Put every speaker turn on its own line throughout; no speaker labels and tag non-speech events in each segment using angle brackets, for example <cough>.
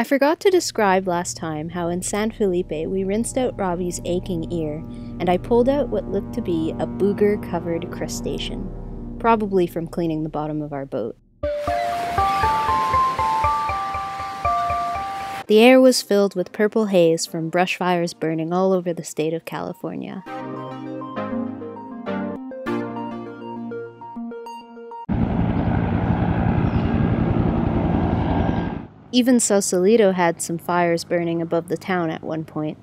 I forgot to describe last time how in San Felipe we rinsed out Robbie's aching ear, and I pulled out what looked to be a booger covered crustacean, probably from cleaning the bottom of our boat. The air was filled with purple haze from brush fires burning all over the state of California. Even Sausalito had some fires burning above the town at one point.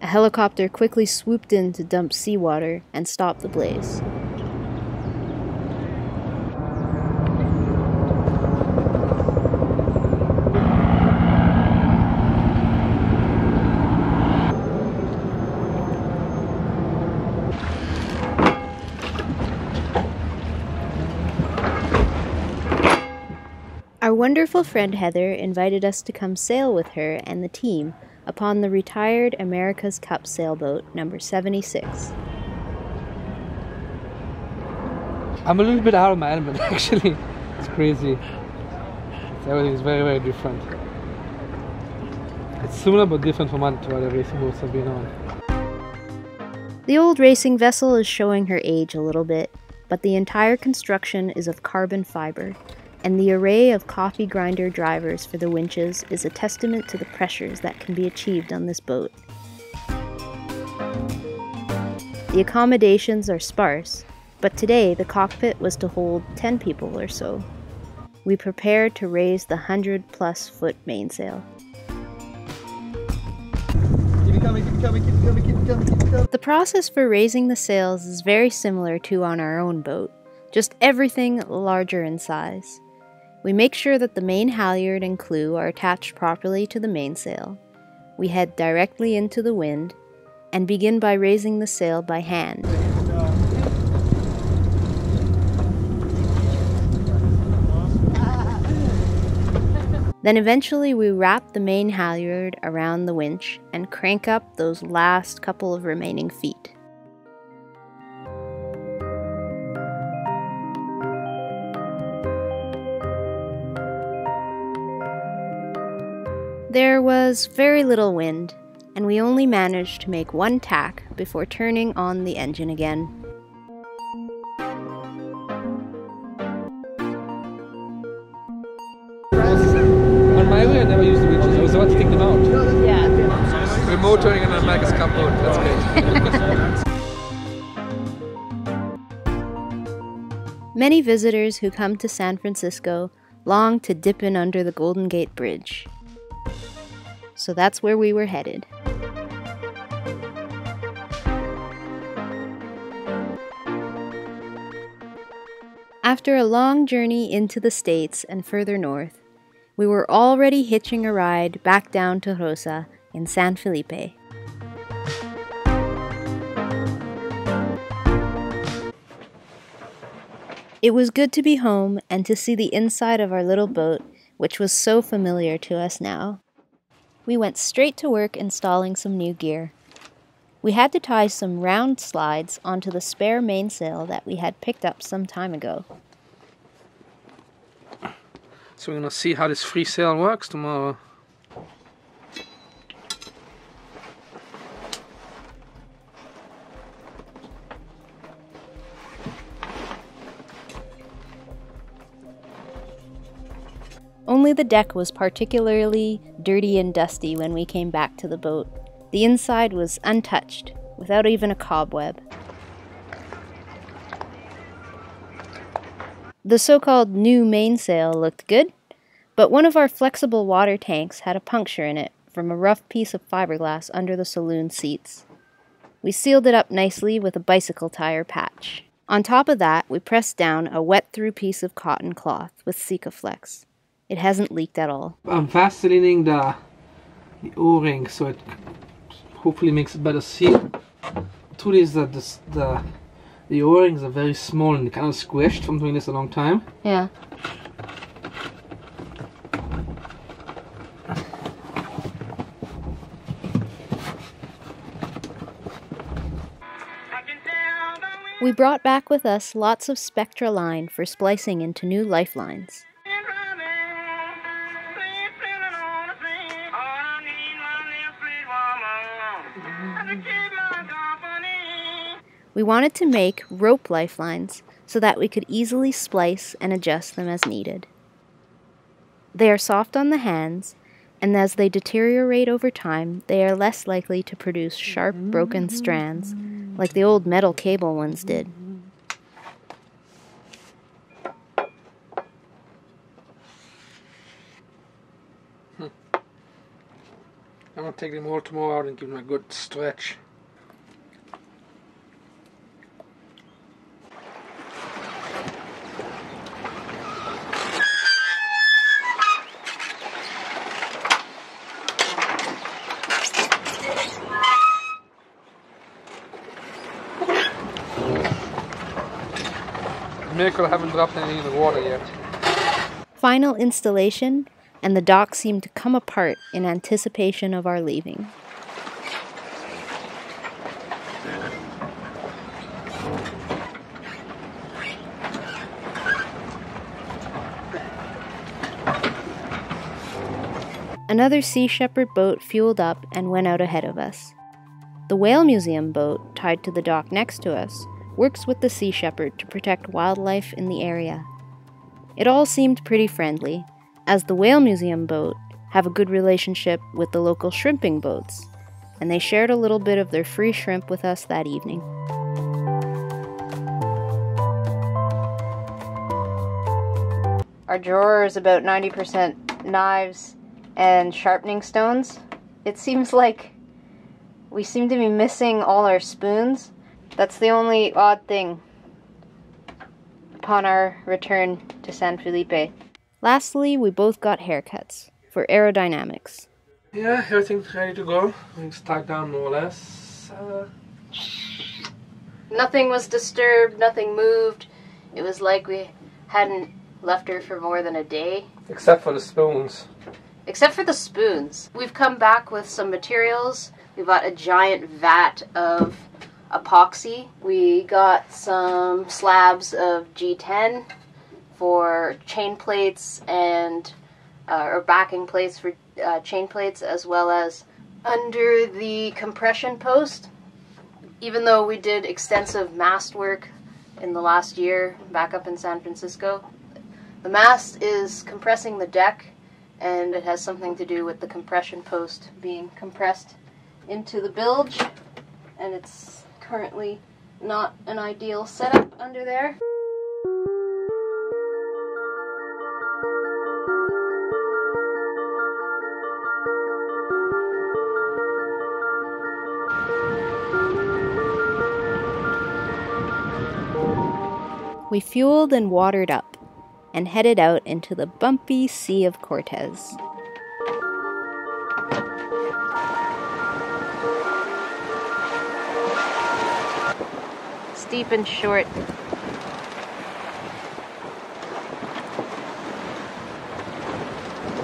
A helicopter quickly swooped in to dump seawater and stop the blaze. Our wonderful friend Heather invited us to come sail with her and the team upon the retired America's Cup sailboat number 76.
I'm a little bit out of my element <laughs> actually. It's crazy. Everything is very, very different. It's similar but different from what other racing boats have been on.
The old racing vessel is showing her age a little bit, but the entire construction is of carbon fiber, and the array of coffee grinder drivers for the winches is a testament to the pressures that can be achieved on this boat. The accommodations are sparse, but today the cockpit was to hold 10 people or so. We prepared to raise the 100 plus foot mainsail. The process for raising the sails is very similar to on our own boat, just everything larger in size. We make sure that the main halyard and clew are attached properly to the mainsail. We head directly into the wind and begin by raising the sail by hand. Then eventually we wrap the main halyard around the winch and crank up those last couple of remaining feet. There was very little wind, and we only managed to make one tack before turning on the engine again.
On my way, I never used the winches. I was about to take them out.
Yeah.
We're motoring an America's Cup boat. That's great. <laughs>
Many visitors who come to San Francisco long to dip in under the Golden Gate Bridge so that's where we were headed. After a long journey into the States and further north, we were already hitching a ride back down to Rossa in San Felipe. It was good to be home and to see the inside of our little boat, which was so familiar to us now we went straight to work installing some new gear. We had to tie some round slides onto the spare mainsail that we had picked up some time ago.
So we're gonna see how this free sail works tomorrow.
Only the deck was particularly dirty and dusty when we came back to the boat. The inside was untouched, without even a cobweb. The so called new mainsail looked good, but one of our flexible water tanks had a puncture in it from a rough piece of fiberglass under the saloon seats. We sealed it up nicely with a bicycle tire patch. On top of that, we pressed down a wet through piece of cotton cloth with Sikaflex. It hasn't leaked at all.
I'm fastening the, the O-ring so it hopefully makes it better seal. Truth is that this, the the O-rings are very small and kind of squished from doing this a long time.
Yeah. We brought back with us lots of Spectra line for splicing into new lifelines. We wanted to make rope lifelines so that we could easily splice and adjust them as needed. They are soft on the hands, and as they deteriorate over time, they are less likely to produce sharp, broken strands, like the old metal cable ones did. Hmm.
I'm gonna take them all tomorrow out and give them a good stretch. Miracle I haven't dropped anything in the water yet.
Final installation, and the dock seemed to come apart in anticipation of our leaving. Another Sea Shepherd boat fueled up and went out ahead of us. The Whale Museum boat, tied to the dock next to us, works with the Sea Shepherd to protect wildlife in the area. It all seemed pretty friendly, as the Whale Museum boat have a good relationship with the local shrimping boats, and they shared a little bit of their free shrimp with us that evening. Our drawer is about 90% knives and sharpening stones. It seems like we seem to be missing all our spoons. That's the only odd thing upon our return to San Felipe. Lastly, we both got haircuts for aerodynamics.
Yeah, everything's ready to go. Everything's tied down more or less. Uh,
Nothing was disturbed, nothing moved. It was like we hadn't left her for more than a day.
except for the spoons.
Except for the spoons. We've come back with some materials. We bought a giant vat of epoxy. We got some slabs of G10 for chain plates and uh, or backing plates for uh, chain plates as well as under the compression post. Even though we did extensive mast work in the last year back up in San Francisco, the mast is compressing the deck and it has something to do with the compression post being compressed into the bilge and it's currently not an ideal setup under there. We fueled and watered up and headed out into the bumpy Sea of Cortez. Steep and short.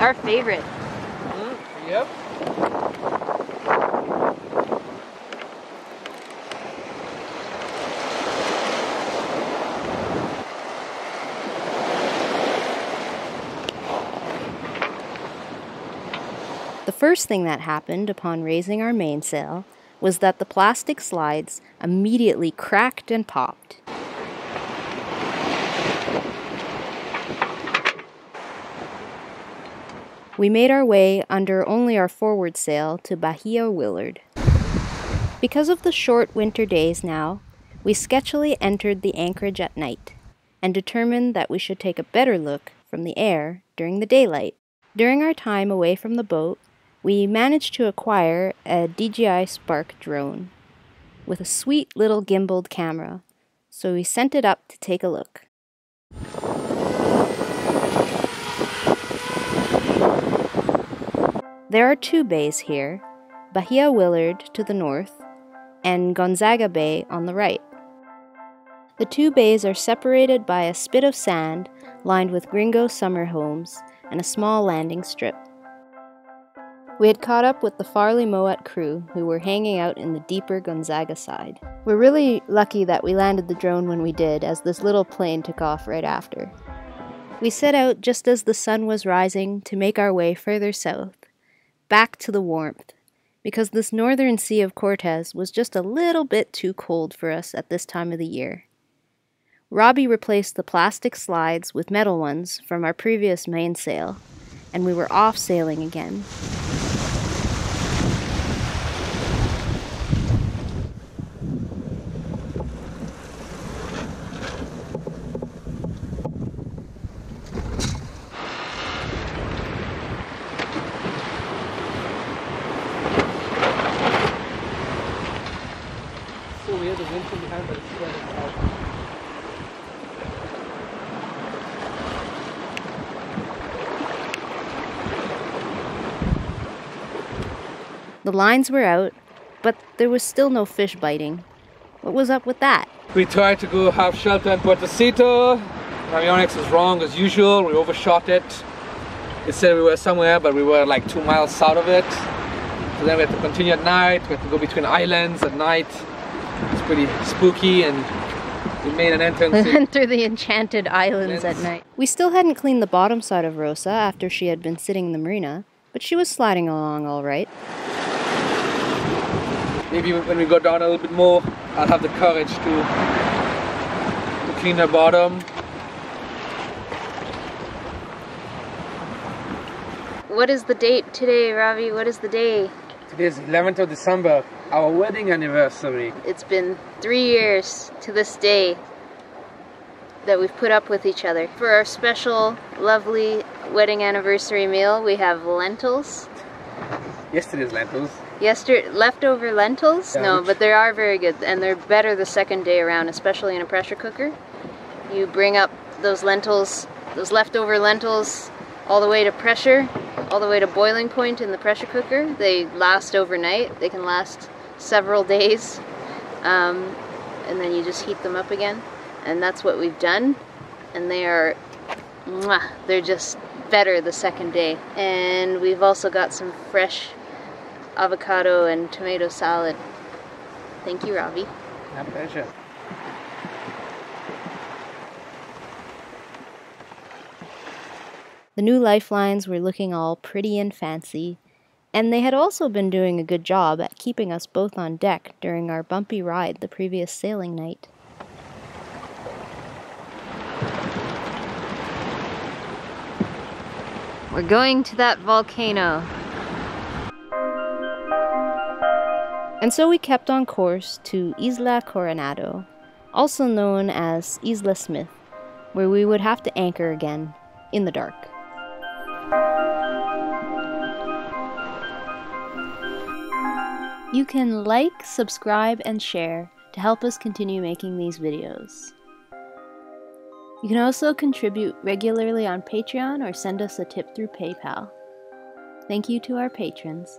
Our favorite.
Mm, yep.
The first thing that happened upon raising our mainsail was that the plastic slides immediately cracked and popped. We made our way under only our forward sail to Bahia Willard. Because of the short winter days now, we sketchily entered the anchorage at night and determined that we should take a better look from the air during the daylight. During our time away from the boat, we managed to acquire a DJI Spark drone with a sweet little gimbaled camera, so we sent it up to take a look. There are two bays here Bahia Willard to the north and Gonzaga Bay on the right. The two bays are separated by a spit of sand lined with gringo summer homes and a small landing strip. We had caught up with the Farley Moet crew who were hanging out in the deeper Gonzaga side. We're really lucky that we landed the drone when we did, as this little plane took off right after. We set out just as the sun was rising to make our way further south, back to the warmth, because this northern sea of Cortez was just a little bit too cold for us at this time of the year. Robbie replaced the plastic slides with metal ones from our previous mainsail, and we were off sailing again.
So weird, the wind from behind, but it's spread out.
The lines were out, but there was still no fish biting. What was up with that?
We tried to go have shelter in Puertecito. Navionics was wrong as usual. We overshot it. It said we were somewhere, but we were like two miles south of it. So then we had to continue at night. We had to go between islands at night. It's pretty spooky, and we made an entrance. <laughs>
Enter the enchanted islands at night. We still hadn't cleaned the bottom side of Rossa after she had been sitting in the marina, but she was sliding along all right.
Maybe when we go down a little bit more, I'll have the courage to to clean the bottom.
What is the date today, Ravi? What is the day?
Today is 11th of December, our wedding anniversary.
It's been three years to this day that we've put up with each other. For our special, lovely wedding anniversary meal, we have lentils.
Yesterday's lentils.
Yesterday, leftover lentils? No, but they are very good, and they're better the second day around, especially in a pressure cooker. You bring up those lentils, those leftover lentils, all the way to pressure, all the way to boiling point in the pressure cooker. They last overnight. They can last several <laughs> days, um, and then you just heat them up again, and that's what we've done. And they are, mwah, they're just better the second day. And we've also got some fresh avocado and tomato salad. Thank you, Ravi.
My pleasure.
The new lifelines were looking all pretty and fancy, and they had also been doing a good job at keeping us both on deck during our bumpy ride the previous sailing night. We're going to that volcano. And so we kept on course to Isla Coronado, also known as Isla Smith, where we would have to anchor again in the dark. You can like, subscribe, and share to help us continue making these videos. You can also contribute regularly on Patreon or send us a tip through PayPal. Thank you to our patrons.